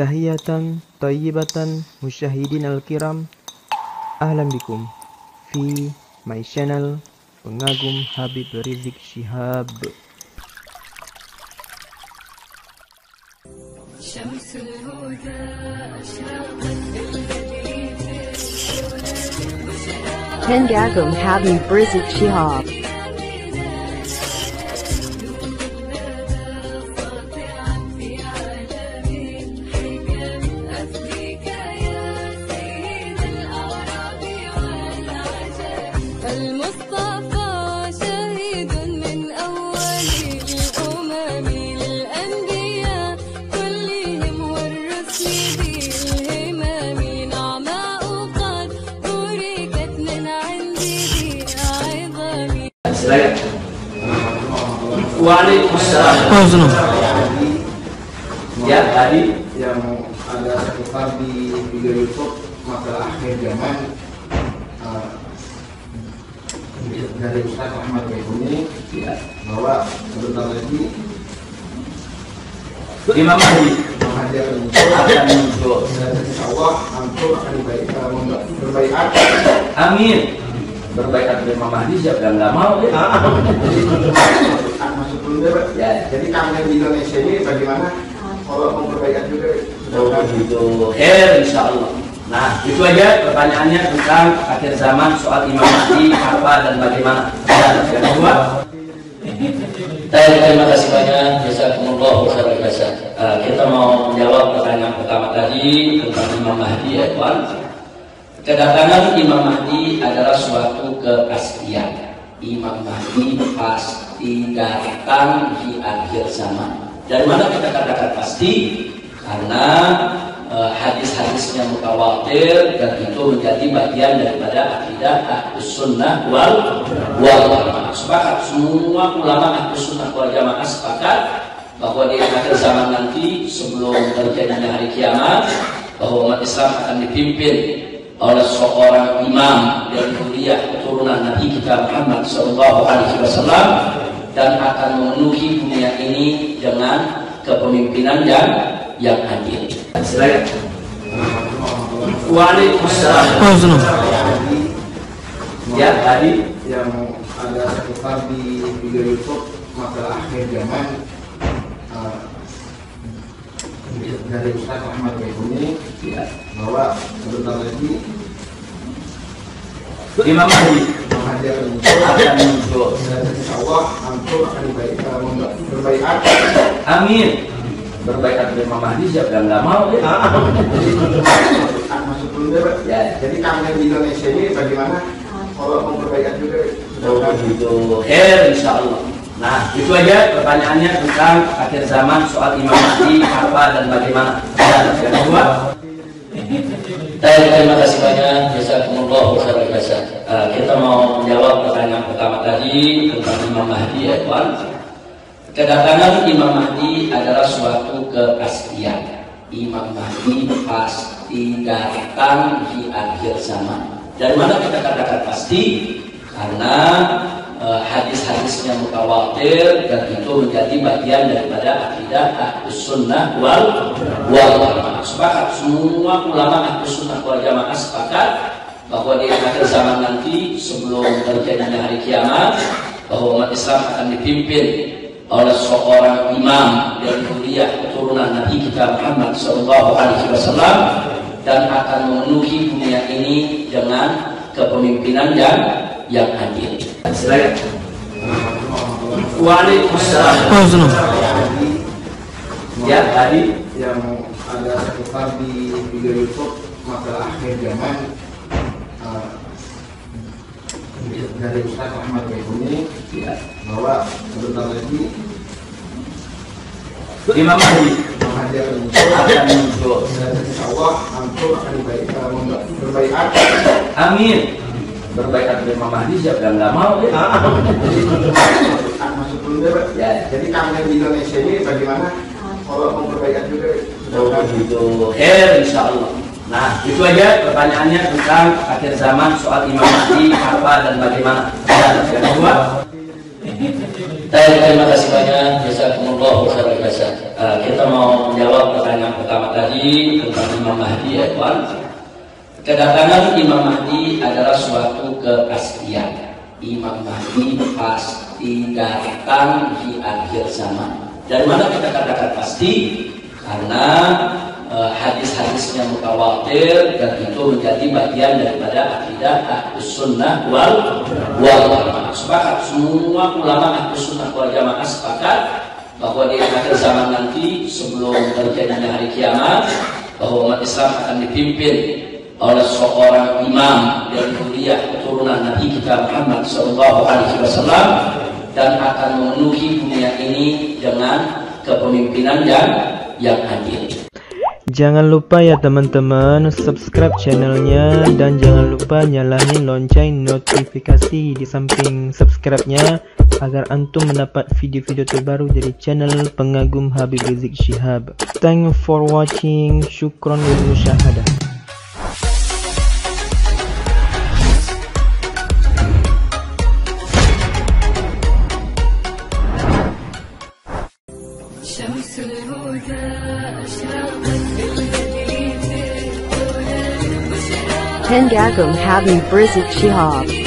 Tahiyatan tayyibatan musyahidin al-kiram Ahlan bikum Fi my channel Pengagum Habib Rizik Syihab. Pengagum Habib Rizik Syihab. Waalaikumsalam. Waalaikumsalam. Ya tadi yang ada seputar di video YouTube masalah akhir zaman uh, dari Ustaz Ahmad Baikuni ya. bahwa sebentar lagi Imam Mahdi akan muncul. Insya Allah, antum akan eh, berbaikat. Amin. Berbaikat dengan Imam Mahdi siapa yang nggak mau? Ya. Ah, masuk dulu deh Pak. Ya. jadi kami di Indonesia ini bagaimana kalau mau berbaikat juga Oh begitu. Khair insya Allah. Nah itu aja pertanyaannya tentang akhir zaman soal Imam Mahdi apa dan bagaimana. Dan yang kedua, Baik, terima kasih banyak. Jazakumullah khairan. Eh, kita mau menjawab pertanyaan pertama tadi tentang Imam Mahdi ya Tuan. Kedatangan Imam Mahdi adalah suatu kepastian. Imam Mahdi pasti datang di akhir zaman. Dari mana kita katakan pasti? Karena eh, hadis-hadisnya mutawatir dan itu menjadi bagian daripada akidah ahlus sunnah wal wal jamaah. Sepakat semua ulama ahlus sunnah wal jamaah sepakat bahwa di akhir zaman nanti sebelum terjadinya hari kiamat bahwa umat Islam akan dipimpin oleh seorang imam dari kuliah keturunan Nabi kita Muhammad Shallallahu Alaihi Wasallam dan akan memenuhi dunia ini dengan kepemimpinan yang yang adil. Waalaikumsalam. Ya tadi yang ada seputar di video YouTube masalah akhir zaman dari Ustaz Ahmad Baikuni ya. bahwa sebentar lagi Imam Mahdi Mahdi akan muncul akan muncul. dan insya Allah antum akan baik, eh, berbaikat Amin. Berbaikat dengan Imam Mahdi siapa yang nggak mau? Ya. Ah, masuk dulu deh Pak. Ya. jadi kami di Indonesia ini bagaimana kalau mau berbaikat juga Oh begitu. Khair insya Allah. Nah itu aja pertanyaannya tentang akhir zaman soal Imam Mahdi apa dan bagaimana. Dan yang kedua, Baik, terima kasih banyak. Jazakumullah khairan jasa. Eh, kita mau menjawab pertanyaan pertama tadi tentang Imam Mahdi ya Tuan. Kedatangan Imam Mahdi adalah suatu kepastian. Imam Mahdi pasti datang di akhir zaman. Dari mana kita katakan pasti? Karena eh, hadis-hadisnya mutawatir dan itu menjadi bagian daripada akidah ahlus sunnah wal wal jamaah. Sepakat semua ulama ahlus sunnah wal jamaah sepakat bahwa di akhir zaman nanti sebelum terjadinya hari kiamat bahwa umat Islam akan dipimpin oleh seorang imam dari kuliah keturunan Nabi kita Muhammad Shallallahu Alaihi Wasallam dan akan memenuhi dunia ini dengan kepemimpinan yang yang adil. silakan. Waalaikumsalam. Ya tadi yang ada seputar di video YouTube masalah akhir zaman eh, dari Ustaz Ahmad Baikuni ya. bahwa sebentar lagi Imam Mahdi akan muncul akan muncul. dan insya Allah antum akan baik, eh, berbaikat Amin. Berbaikat dengan Imam Mahdi siapa yang nggak mau? Ya. Ah, masuk dulu deh Pak. Ya. jadi kami di Indonesia ini bagaimana kalau mau berbaikat juga Oh begitu. Khair insya Allah. Nah itu aja pertanyaannya tentang akhir zaman soal Imam Mahdi apa dan bagaimana. Dan yang kedua, Baik, terima kasih banyak. Jazakumullah khairan jasa. Eh, kita mau menjawab pertanyaan pertama pertama tadi tentang Imam Mahdi ya Tuhan. Kedatangan Imam Mahdi adalah suatu kepastian. Imam Mahdi pasti datang di akhir zaman. Dari mana kita katakan pasti? Karena eh, hadis-hadisnya mutawatir dan itu menjadi bagian daripada akidah ahlus sunnah wal wal jamaah. Sepakat semua ulama ahlus sunnah wal jamaah sepakat bahwa di akhir zaman nanti sebelum terjadinya hari kiamat bahwa umat Islam akan dipimpin oleh seorang imam dari kuliah keturunan Nabi kita Muhammad Shallallahu Alaihi Wasallam dan akan memenuhi dunia ini dengan kepemimpinan yang yang adil. Jangan lupa ya teman-teman subscribe channelnya dan jangan lupa nyalain lonceng notifikasi di samping subscribe-nya agar antum mendapat video-video terbaru dari channel pengagum Habib Rizik Shihab. Thank you for watching. Syukron lil musyahadah. شمس الهدى أشرقت بالذي في الهدى بشرى Pangagum Habib Rizik Shihab